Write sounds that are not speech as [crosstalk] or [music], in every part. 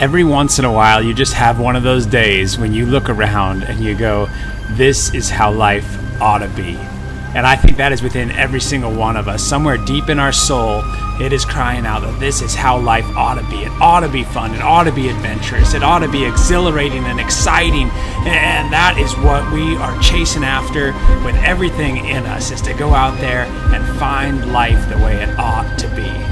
every once in a while you just have one of those days when you look around and you go, this is how life ought to be. And I think that is within every single one of us. Somewhere deep in our soul, it is crying out that this is how life ought to be. It ought to be fun. It ought to be adventurous. It ought to be exhilarating and exciting. And that is what we are chasing after with everything in us is to go out there and find life the way it ought to be.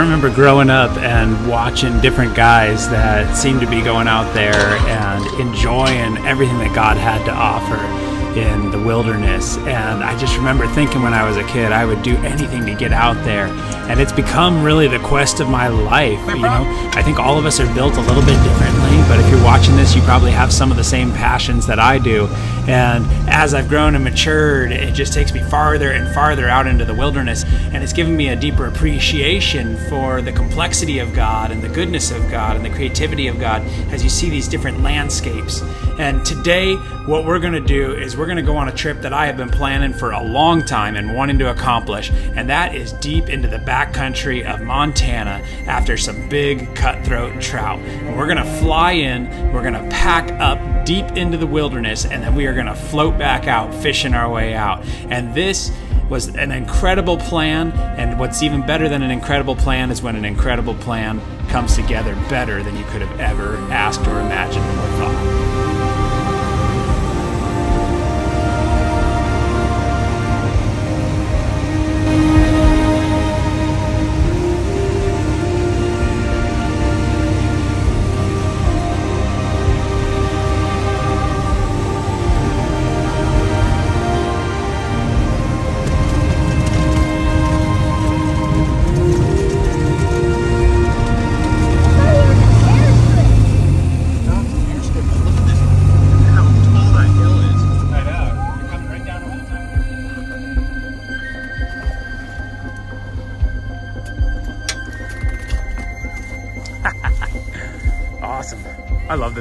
I remember growing up and watching different guys that seemed to be going out there and enjoying everything that God had to offer in the wilderness. And I just remember thinking when I was a kid, I would do anything to get out there. And it's become really the quest of my life. You know, I think all of us are built a little bit differently, but if you're watching this, you probably have some of the same passions that I do. And as I've grown and matured, it just takes me farther and farther out into the wilderness. And it's given me a deeper appreciation for the complexity of God and the goodness of God and the creativity of God as you see these different landscapes. And today, what we're going to do is we're going to go on a trip that I have been planning for a long time and wanting to accomplish. And that is deep into the backcountry of Montana after some big cutthroat trout. And we're going to fly in, we're going to pack up deep into the wilderness, and then we are going to float back out, fishing our way out. And this was an incredible plan. And what's even better than an incredible plan is when an incredible plan comes together better than you could have ever asked or imagined or thought.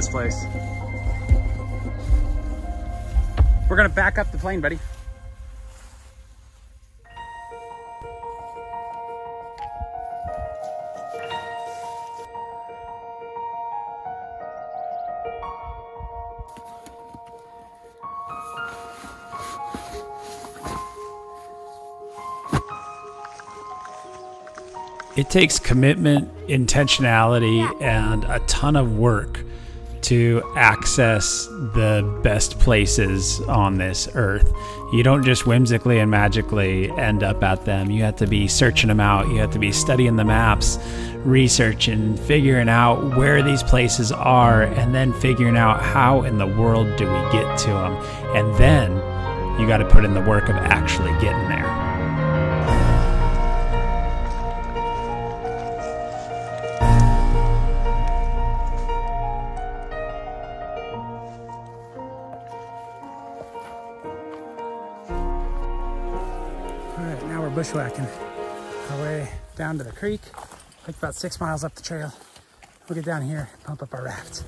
Place. We're gonna back up the plane, buddy. It takes commitment, intentionality, and a ton of work to access the best places on this earth. You don't just whimsically and magically end up at them. You have to be searching them out. You have to be studying the maps, researching, figuring out where these places are, and then figuring out how in the world do we get to them. And then you got to put in the work of actually getting there. Bushwhacking our way down to the creek, like about six miles up the trail. We'll get down here, pump up our rafts.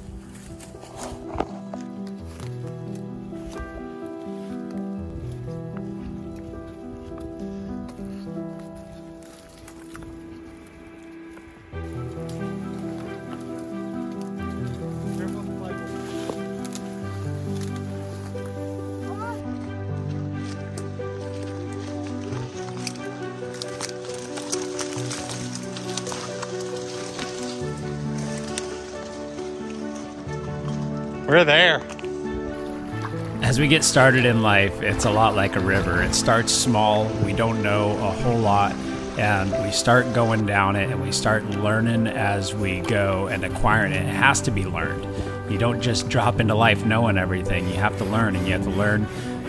We get started in life, it's a lot like a river. It starts small, we don't know a whole lot, and we start going down it and we start learning as we go and acquiring it. It has to be learned. You don't just drop into life knowing everything. You have to learn, and you have to learn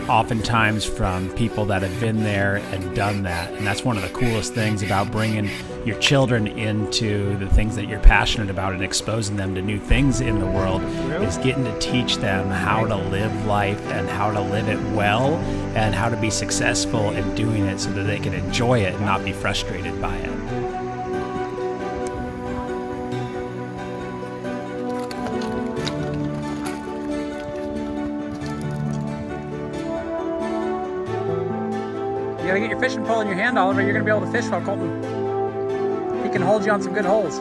oftentimes from people that have been there and done that. And that's one of the coolest things about bringing your children into the things that you're passionate about and exposing them to new things in the world is getting to teach them how to live life and how to live it well and how to be successful in doing it so that they can enjoy it and not be frustrated by it. Gotta get your fishing pole in your hand, Oliver. You're gonna be able to fish while Colton. He can hold you on some good holes.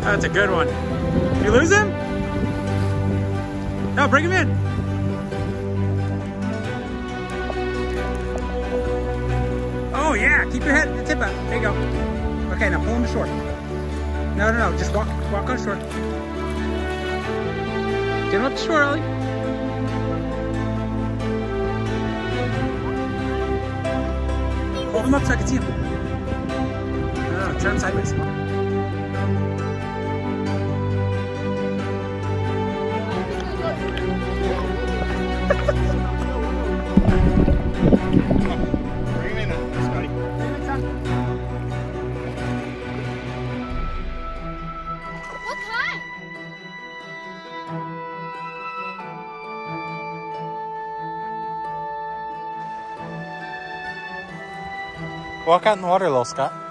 That's a good one. Lose him? No, bring him in. Oh yeah, keep your head the tip up. There you go. Okay, now pull him to shore. No, no, no, just walk, walk on shore. Get him up to shore, Ollie. Hold him up so I can see him. No, no, turn sideways. Walk out in the water, little Scott.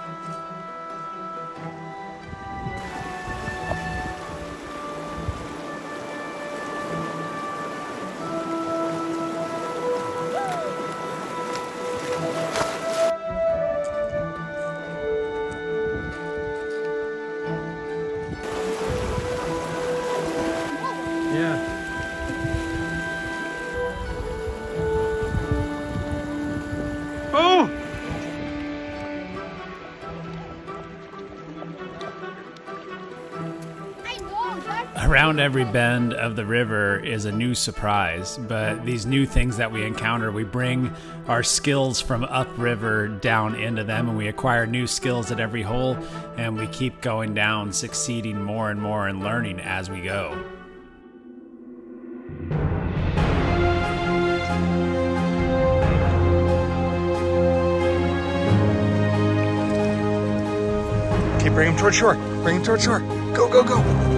Around every bend of the river is a new surprise, but these new things that we encounter, we bring our skills from upriver down into them and we acquire new skills at every hole and we keep going down, succeeding more and more and learning as we go. Okay, bring him toward shore. Bring him toward shore. Go, go, go.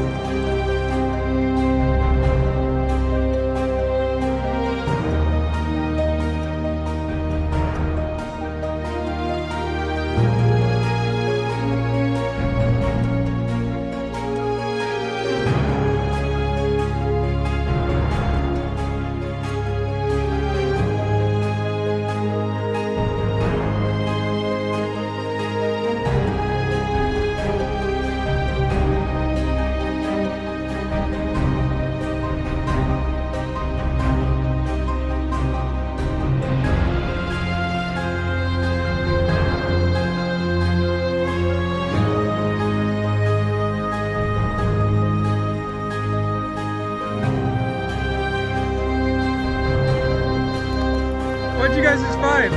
Guys just find?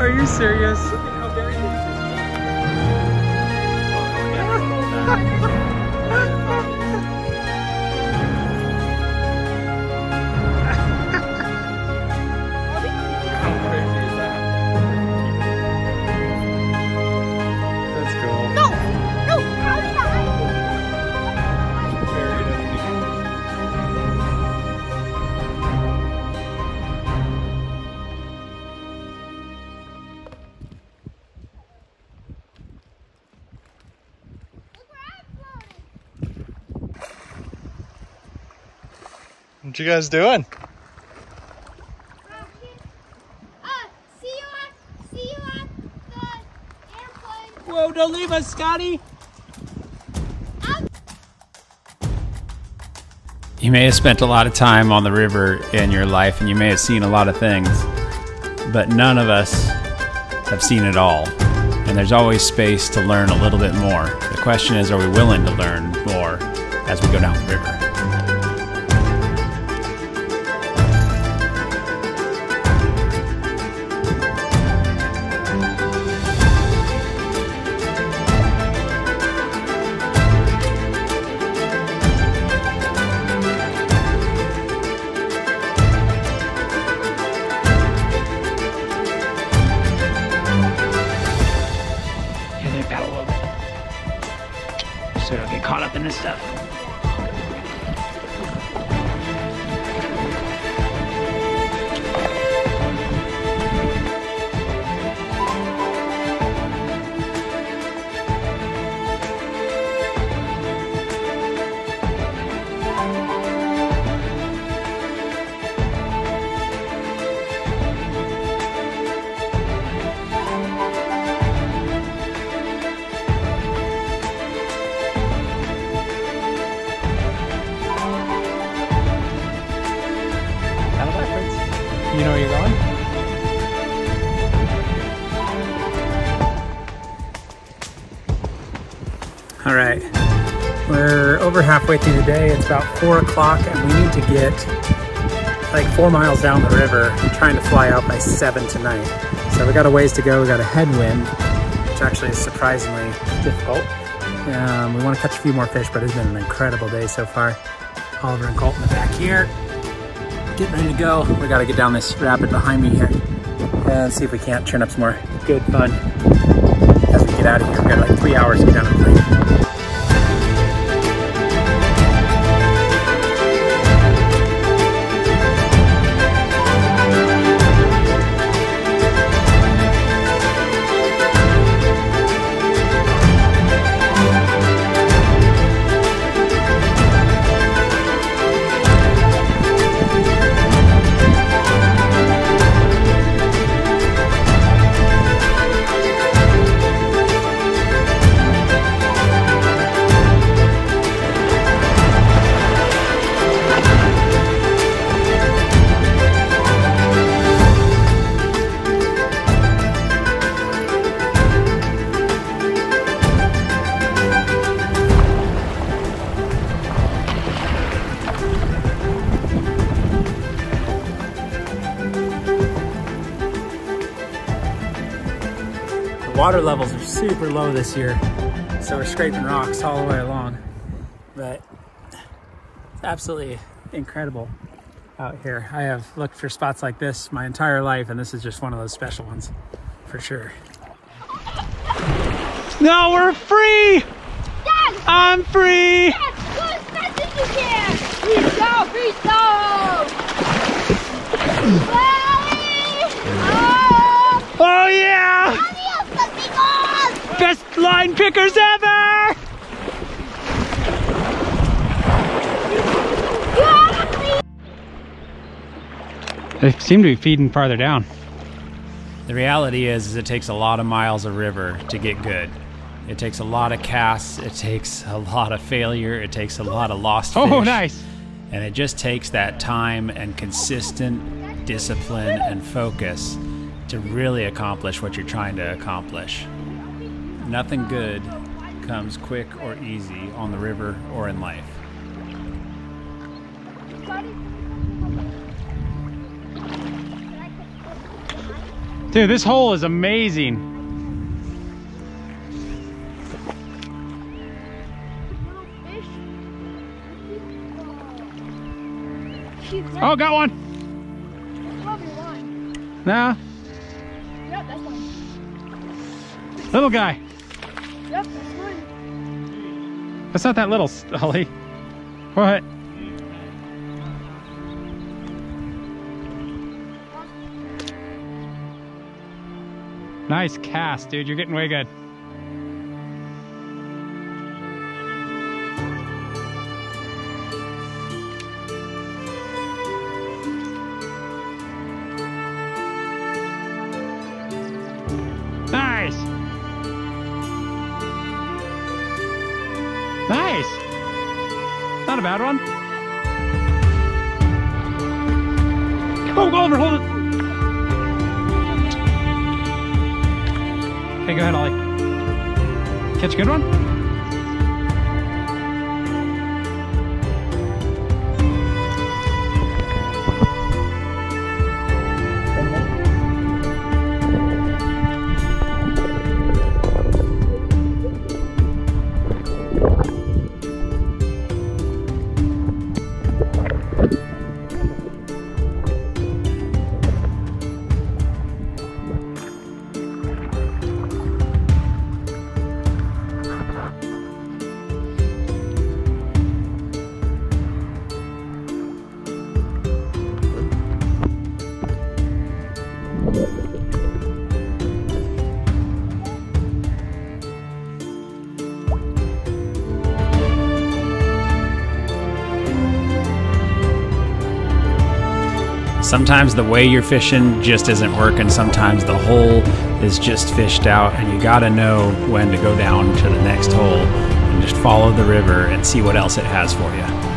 Are you serious? [laughs] What you guys doing? See you at, see you at the airplane. Whoa, don't leave us, Scotty. You may have spent a lot of time on the river in your life and you may have seen a lot of things, but none of us have seen it all. and there's always space to learn a little bit more. The question is, are we willing to learn more as we go down the river? This stuff. All right, we're over halfway through the day. It's about four o'clock, and we need to get like four miles down the river, I'm trying to fly out by seven tonight. So we got a ways to go. We got a headwind, which actually is surprisingly difficult. Um, we want to catch a few more fish, but it's been an incredible day so far. Oliver and Colt in the back here, getting ready to go. We got to get down this rapid behind me here and see if we can't turn up some more good fun as we get out of here. We've got like three hours to get down the water levels are super low this year, so we're scraping rocks all the way along. But it's absolutely incredible out here. I have looked for spots like this my entire life, and this is just one of those special ones for sure. Now we're free! Dad, I'm free! Dad, go as fast as you can. Please go, please line pickers ever! They seem to be feeding farther down. The reality is, is it takes a lot of miles of river to get good. It takes a lot of casts, it takes a lot of failure, it takes a lot of lost oh, fish. Oh, nice. And it just takes that time and consistent discipline and focus to really accomplish what you're trying to accomplish. Nothing good comes quick or easy on the river or in life. Dude, this hole is amazing. Oh, got one. Nah, Yep, little guy. Yep, that's one. That's not that little, Ollie. What? Nice cast, dude. You're getting way good. Sometimes the way you're fishing just isn't working. Sometimes the hole is just fished out, and you gotta know when to go down to the next hole and just follow the river and see what else it has for you.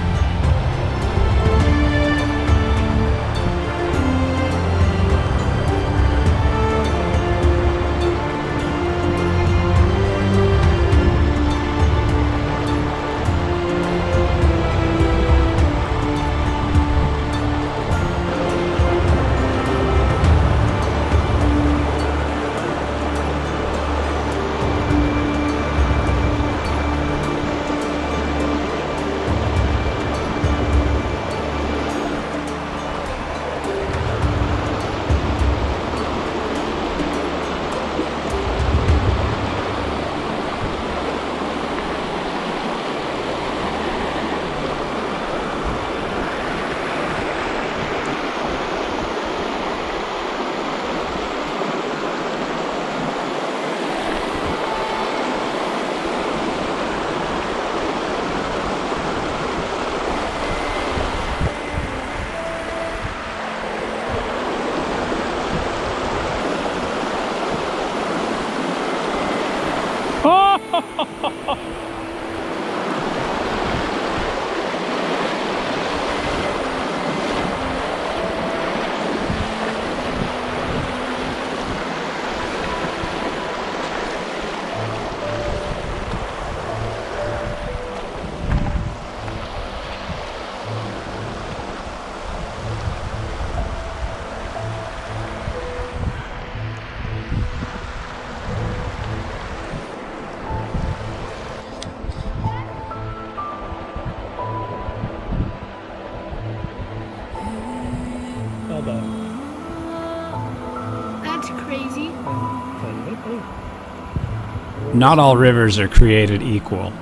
Not all rivers are created equal.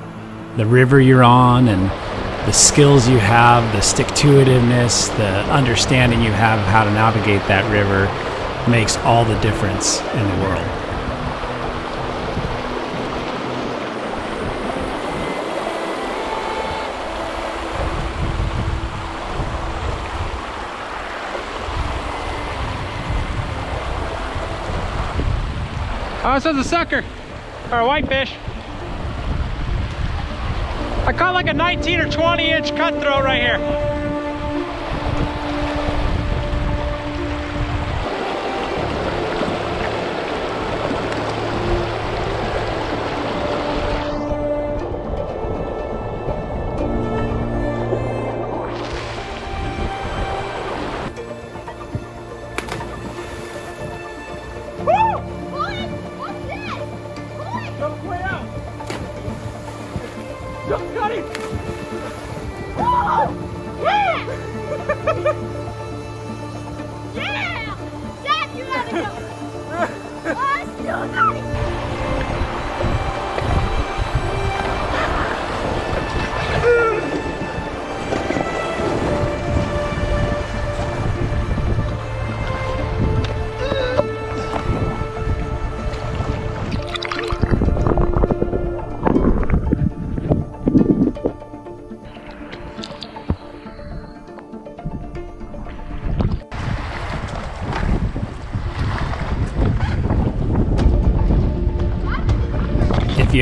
The river you're on and the skills you have, the stick to itiveness, the understanding you have of how to navigate that river makes all the difference in the world. Oh, this is a sucker or whitefish. I caught like a 19 or 20 inch cutthroat right here.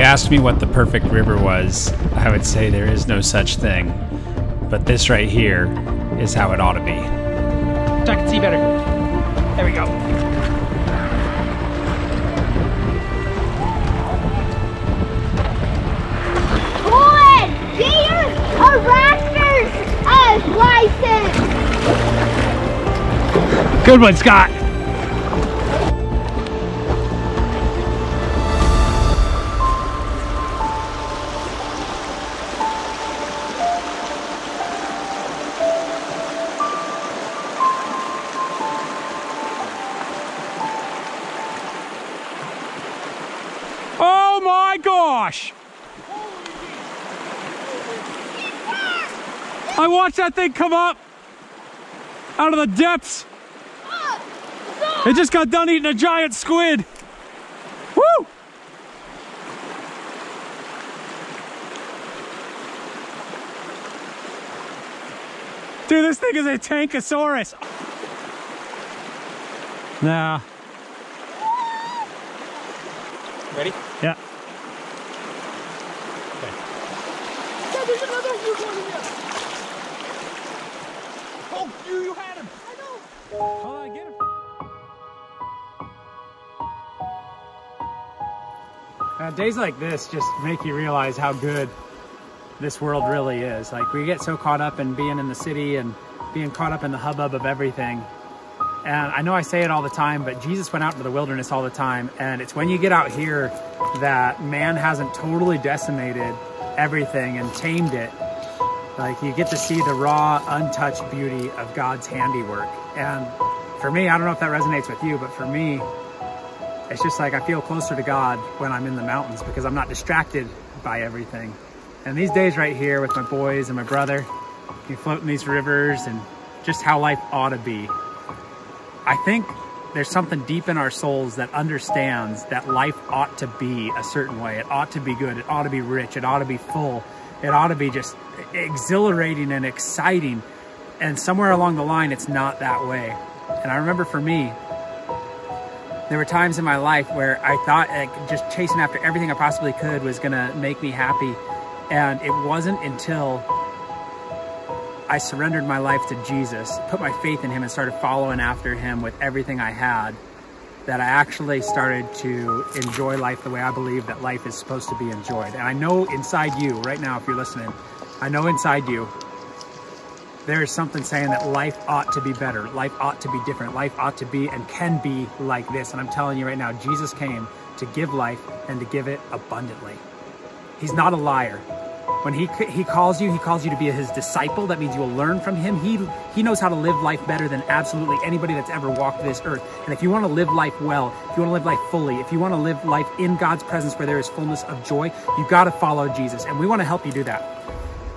asked me what the perfect river was, I would say there is no such thing. But this right here is how it ought to be. I can see better. There we go. Bullet! Gator! A raptor's license! Good one, Scott! That thing come up out of the depths. It just got done eating a giant squid. Woo! Dude, this thing is a Tankosaurus. Nah. Ready? Yeah. There's another unicorn in there. You, you had him. Hold on, get him. Uh, days like this just make you realize how good this world really is. Like we get so caught up in being in the city and being caught up in the hubbub of everything. And I know I say it all the time, but Jesus went out into the wilderness all the time. And it's when you get out here that man hasn't totally decimated everything and tamed it. Like you get to see the raw, untouched beauty of God's handiwork. And for me, I don't know if that resonates with you, but for me, it's just like I feel closer to God when I'm in the mountains because I'm not distracted by everything. And these days right here with my boys and my brother, you float in these rivers and just how life ought to be. I think there's something deep in our souls that understands that life ought to be a certain way. It ought to be good. It ought to be rich. It ought to be full. It ought to be just exhilarating and exciting. And somewhere along the line, it's not that way. And I remember for me, there were times in my life where I thought like, just chasing after everything I possibly could was gonna make me happy. And it wasn't until I surrendered my life to Jesus, put my faith in him and started following after him with everything I had, that I actually started to enjoy life the way I believe that life is supposed to be enjoyed. And I know inside you, right now, if you're listening, I know inside you, there is something saying that life ought to be better. Life ought to be different. Life ought to be and can be like this. And I'm telling you right now, Jesus came to give life and to give it abundantly. He's not a liar. When he, he calls you, he calls you to be his disciple. That means you will learn from him. He, he knows how to live life better than absolutely anybody that's ever walked this earth. And if you want to live life well, if you want to live life fully, if you want to live life in God's presence where there is fullness of joy, you've got to follow Jesus. And we want to help you do that.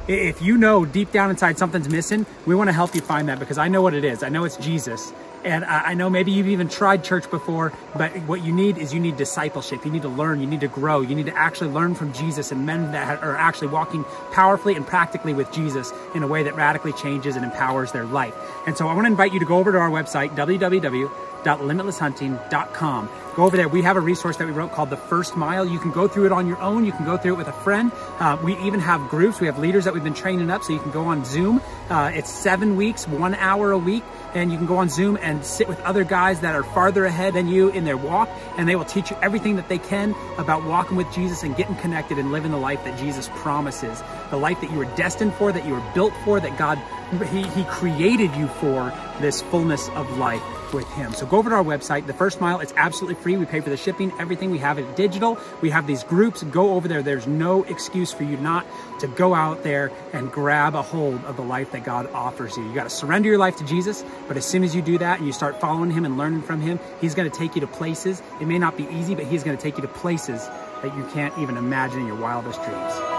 If you know deep down inside something's missing, we want to help you find that because I know what it is. I know it's Jesus. And I know maybe you've even tried church before, but what you need is you need discipleship. You need to learn. You need to grow. You need to actually learn from Jesus and men that are actually walking powerfully and practically with Jesus in a way that radically changes and empowers their life. And so I want to invite you to go over to our website, www.limitlesshunting.com. Go over there. We have a resource that we wrote called The First Mile. You can go through it on your own. You can go through it with a friend. Uh, we even have groups. We have leaders that we've been training up, so you can go on Zoom. Uh, it's seven weeks, one hour a week and you can go on Zoom and sit with other guys that are farther ahead than you in their walk, and they will teach you everything that they can about walking with Jesus and getting connected and living the life that Jesus promises, the life that you were destined for, that you were built for, that God he, he created you for this fullness of life with him. So go over to our website, The First Mile. It's absolutely free. We pay for the shipping, everything. We have it digital. We have these groups. Go over there. There's no excuse for you not to go out there and grab a hold of the life that God offers you. You got to surrender your life to Jesus, but as soon as you do that and you start following him and learning from him, he's going to take you to places. It may not be easy, but he's going to take you to places that you can't even imagine in your wildest dreams.